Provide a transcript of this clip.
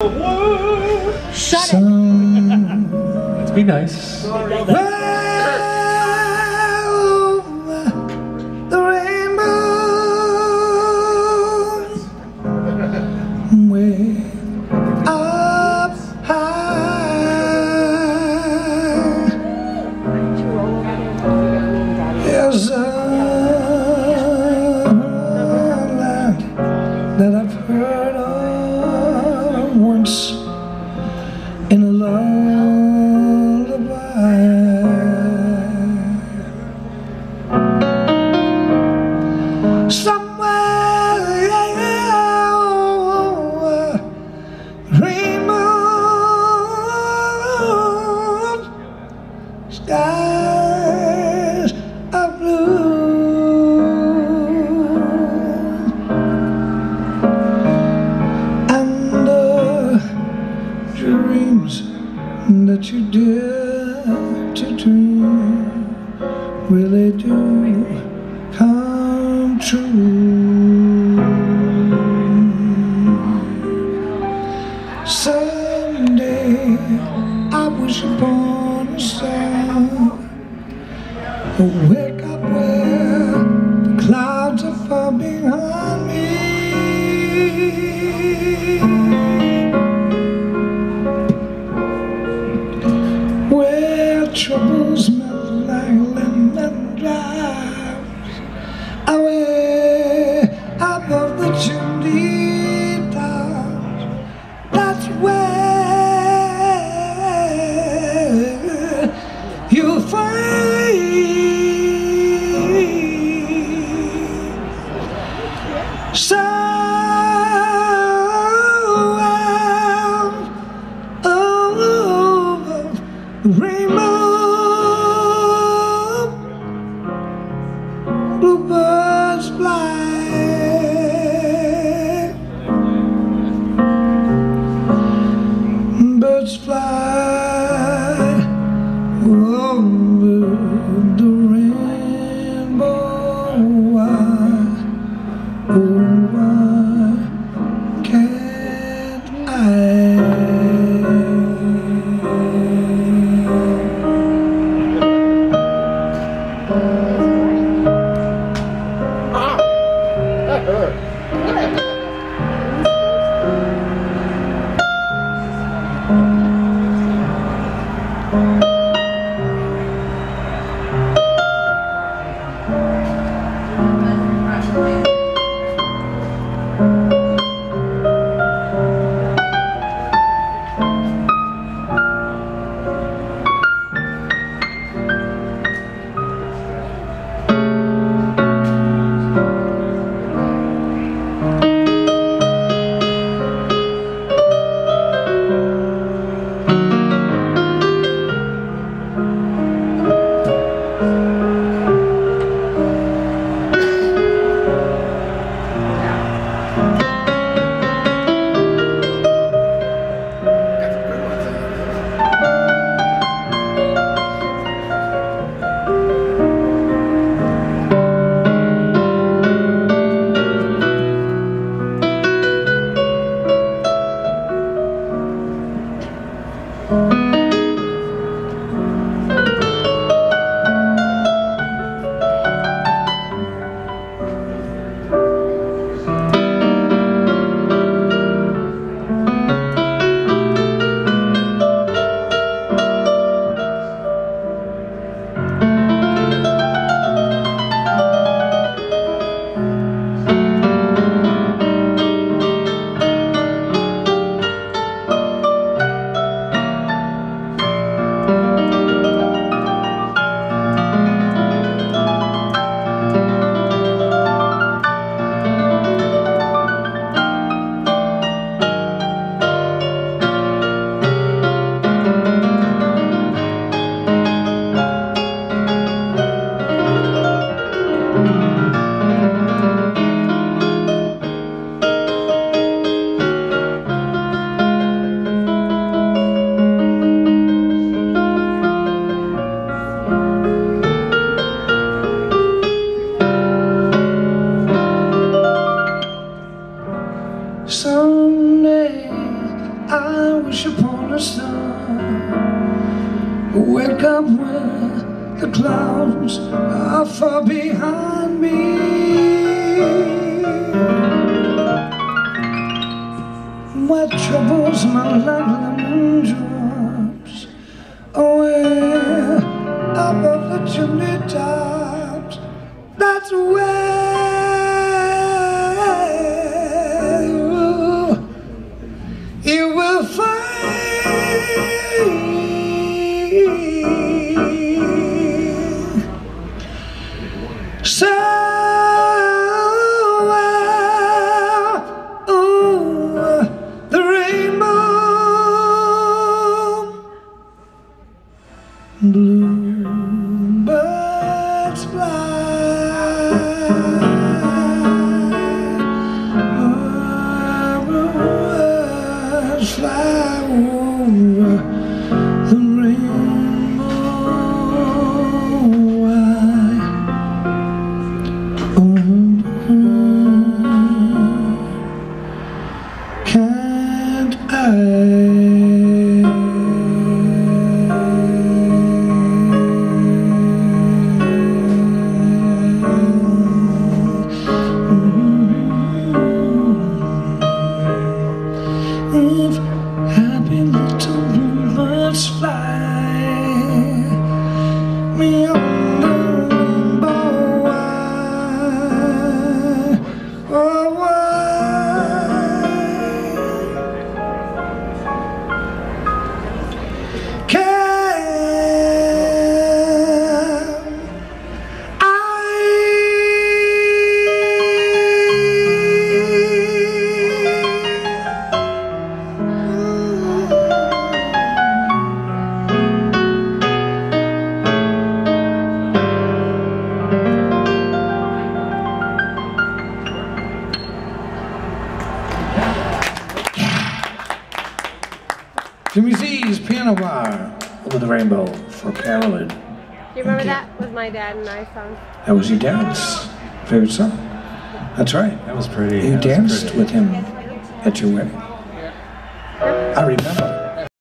Shut it. Let's be nice. Well, the rainbow. once once upon a star I wake up where the clouds are far behind me. bluebirds fly. Someday I wish upon a star. Wake up when the clouds are far behind me. What troubles my life. Me over the rainbow for Carolyn. Do you remember Okay. that was my dad and I song? That was your dad's favorite song. That's right. That was pretty. You that danced pretty. with him at your wedding. I remember.